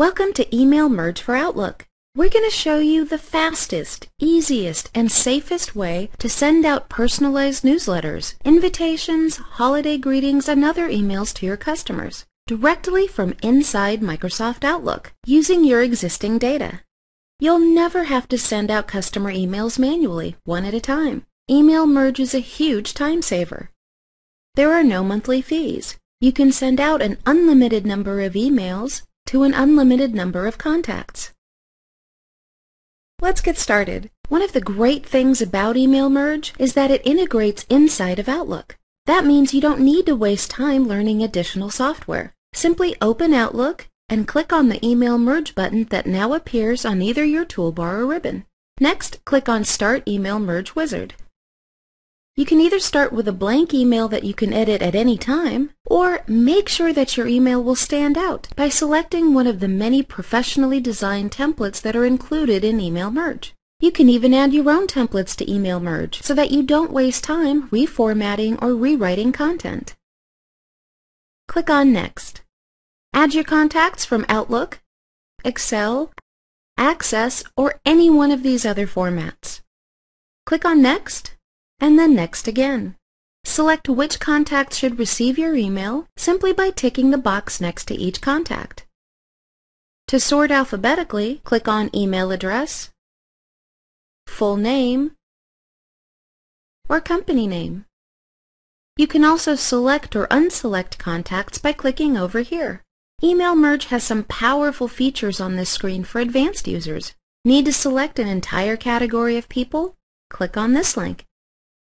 Welcome to Email Merge for Outlook. We're going to show you the fastest, easiest, and safest way to send out personalized newsletters, invitations, holiday greetings, and other emails to your customers directly from inside Microsoft Outlook using your existing data. You'll never have to send out customer emails manually, one at a time. Email Merge is a huge time saver. There are no monthly fees. You can send out an unlimited number of emails to an unlimited number of contacts. Let's get started. One of the great things about Email Merge is that it integrates inside of Outlook. That means you don't need to waste time learning additional software. Simply open Outlook and click on the Email Merge button that now appears on either your toolbar or ribbon. Next, click on Start Email Merge Wizard. You can either start with a blank email that you can edit at any time, or make sure that your email will stand out by selecting one of the many professionally designed templates that are included in Email Merge. You can even add your own templates to Email Merge so that you don't waste time reformatting or rewriting content. Click on Next. Add your contacts from Outlook, Excel, Access, or any one of these other formats. Click on Next and then next again. Select which contacts should receive your email simply by ticking the box next to each contact. To sort alphabetically, click on Email Address, Full Name, or Company Name. You can also select or unselect contacts by clicking over here. Email Merge has some powerful features on this screen for advanced users. Need to select an entire category of people? Click on this link.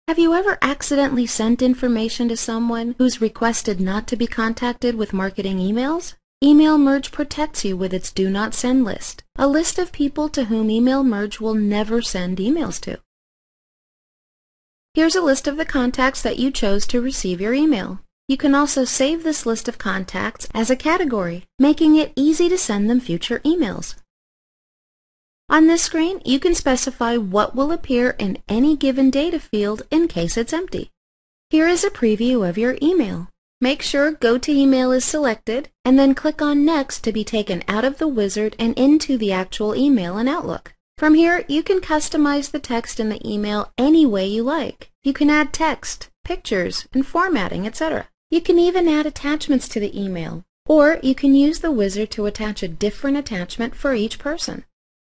Have you ever accidentally sent information to someone who's requested not to be contacted with marketing emails? Email Merge protects you with its Do Not Send list, a list of people to whom Email Merge will never send emails to. Here's a list of the contacts that you chose to receive your email. You can also save this list of contacts as a category, making it easy to send them future emails. On this screen, you can specify what will appear in any given data field in case it's empty. Here is a preview of your email. Make sure Go to Email is selected, and then click on Next to be taken out of the wizard and into the actual email in Outlook. From here, you can customize the text in the email any way you like. You can add text, pictures, and formatting, etc. You can even add attachments to the email, or you can use the wizard to attach a different attachment for each person.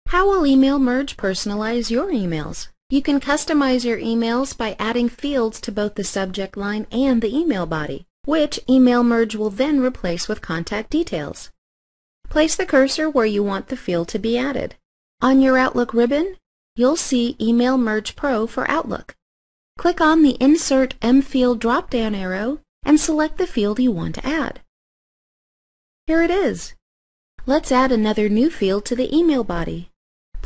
How will Email Merge personalize your emails? You can customize your emails by adding fields to both the subject line and the email body, which Email Merge will then replace with contact details. Place the cursor where you want the field to be added. On your Outlook ribbon, you'll see Email Merge Pro for Outlook. Click on the Insert M Field drop-down arrow and select the field you want to add. Here it is. Let's add another new field to the email body.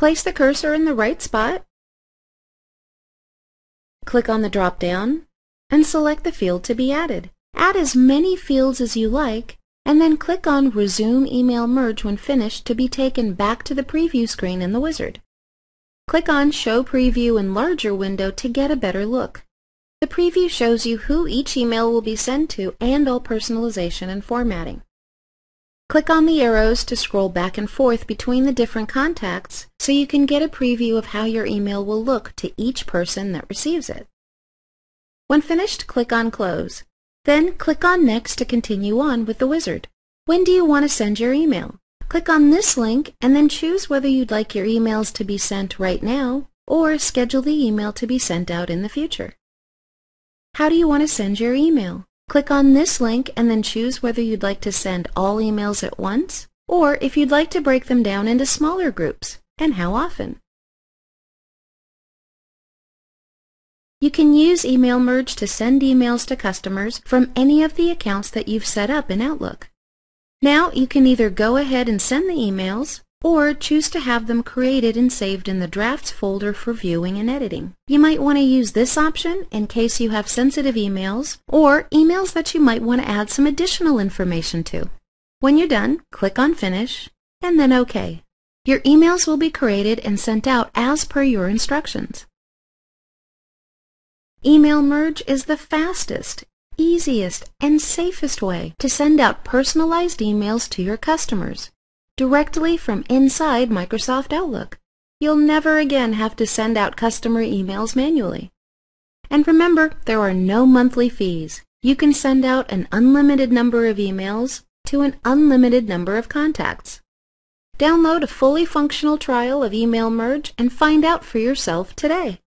Place the cursor in the right spot, click on the drop-down, and select the field to be added. Add as many fields as you like, and then click on Resume Email Merge when finished to be taken back to the preview screen in the wizard. Click on Show Preview in Larger window to get a better look. The preview shows you who each email will be sent to and all personalization and formatting. Click on the arrows to scroll back and forth between the different contacts so you can get a preview of how your email will look to each person that receives it. When finished, click on Close. Then click on Next to continue on with the wizard. When do you want to send your email? Click on this link and then choose whether you'd like your emails to be sent right now or schedule the email to be sent out in the future. How do you want to send your email? Click on this link and then choose whether you'd like to send all emails at once or if you'd like to break them down into smaller groups and how often. You can use Email Merge to send emails to customers from any of the accounts that you've set up in Outlook. Now you can either go ahead and send the emails or choose to have them created and saved in the Drafts folder for viewing and editing. You might want to use this option in case you have sensitive emails or emails that you might want to add some additional information to. When you're done, click on Finish and then OK. Your emails will be created and sent out as per your instructions. Email Merge is the fastest, easiest, and safest way to send out personalized emails to your customers. Directly from inside Microsoft Outlook. You'll never again have to send out customer emails manually. And remember, there are no monthly fees. You can send out an unlimited number of emails to an unlimited number of contacts. Download a fully functional trial of Email Merge and find out for yourself today.